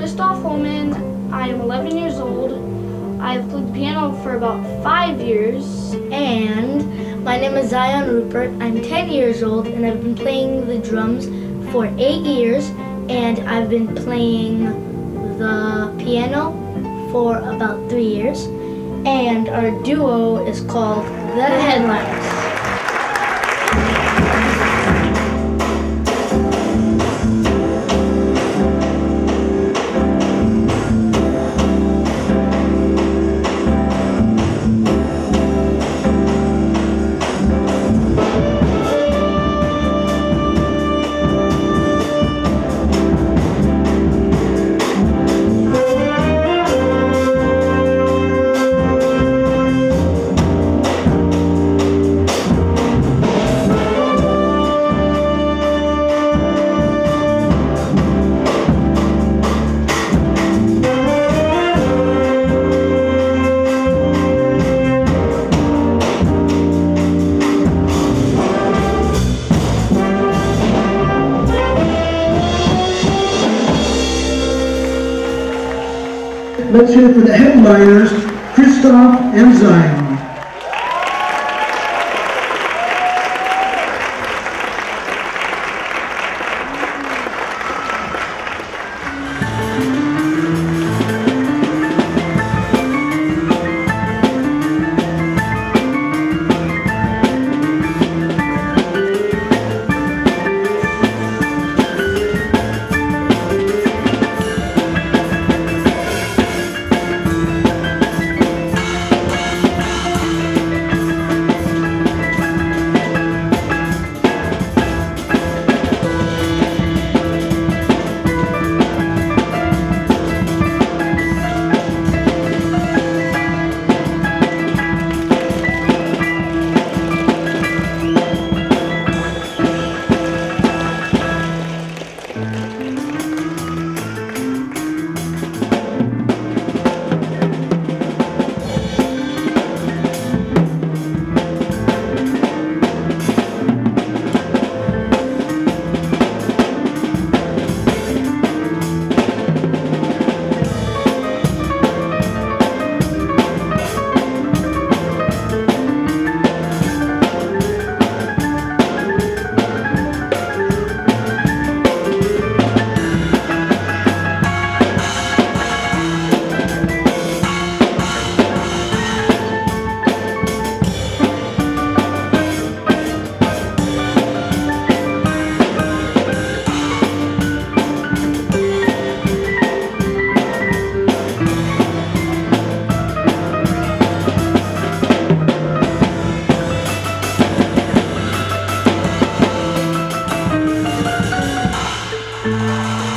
Christoph Holman. I am 11 years old. I've played the piano for about five years. And my name is Zion Rupert. I'm 10 years old and I've been playing the drums for eight years. And I've been playing the piano for about three years. And our duo is called The Headliners. Let's hear for the headliners, Christoph and Zion. Bye.